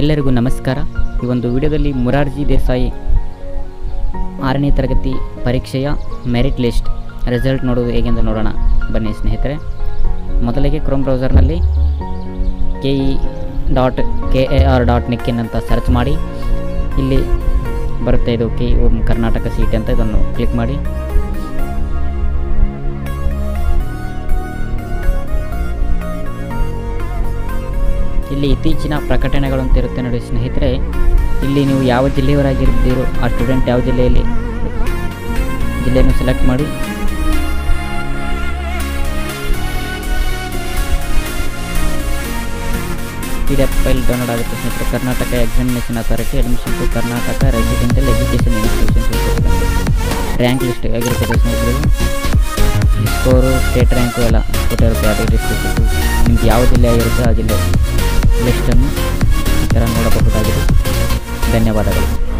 ಎಲ್ಲರಿಗೂ ನಮಸ್ಕಾರ. ಈ ಒಂದು ವಿಡಿಯೋದಲ್ಲಿ ಮುರಾರ್ಜಿ ದೇಸಾಯಿ ಆರನೇ ತರಗತಿ ಪರೀಕ್ಷೆಯ ಮೆರಿಟ್ ಲಿಸ್ಟ್ ರಿಸಲ್ಟ್ ನೋಡೋದು ಹೇಗೆಂದು ನೋಡೋಣ. ಬನ್ನಿ ಸ್ನೇಹಿತರೆ. ಮೊದಲಿಗೆ Chrome ಬ್ರೌಸರ್ನಲ್ಲಿ K E dot K A R dot nic in ಅಂತ ಸರ್ಚ್ ಮಾಡಿ. ಇಲ್ಲಿ ಬರುತ್ತೆ ಇದು ಕೆ ಓಮ್ ಕರ್ನಾಟಕ ಸೀಟ್ ಅಂತ ಇದನ್ನು ಕ್ಲಿಕ್ ಮಾಡಿ. ಇಲ್ಲಿ ಇತ್ತೀಚಿನ ಪ್ರಕಟಣೆಗಳು ಅಂತ ಇರುತ್ತೆ ನೋಡಿ ಸ್ನೇಹಿತರೆ. ಇಲ್ಲಿ ನೀವು ಯಾವ ಜಿಲ್ಲೆಯವರಾಗಿರ್ತೀರೋ ಆ ಸ್ಟೂಡೆಂಟ್ ಯಾವ ಜಿಲ್ಲೆಯಲ್ಲಿ? ಜಿಲ್ಲೆಯನ್ನು ಸೆಲೆಕ್ಟ್ ಮಾಡಿ. P D F file download ಆಗುತ್ತೆ ಸ್ನೇಹಿತರೆ. Karnataka examination authority admission to Karnataka residential education institution rank list ಆಗಿರ್ತದೆ ಸ್ನೇಹಿತರೆ. ಸ್ಕೋರು ಸ್ಟೇಟ್ ರ್ಯಾಂಕು ಎಲ್ಲ ಕೊಟ್ಟಿರುತ್ತೆ. ಅದೇ ನಿಮ್ಗೆ ಯಾವ ಜಿಲ್ಲೆ ಆಗಿರುತ್ತೆ ಆ ಜಿಲ್ಲೆ? ಲಿಸ್ಟನ್ನು ಈ ಥರ ನೋಡಬಹುದಾಗಿದೆ. ಧನ್ಯವಾದಗಳು.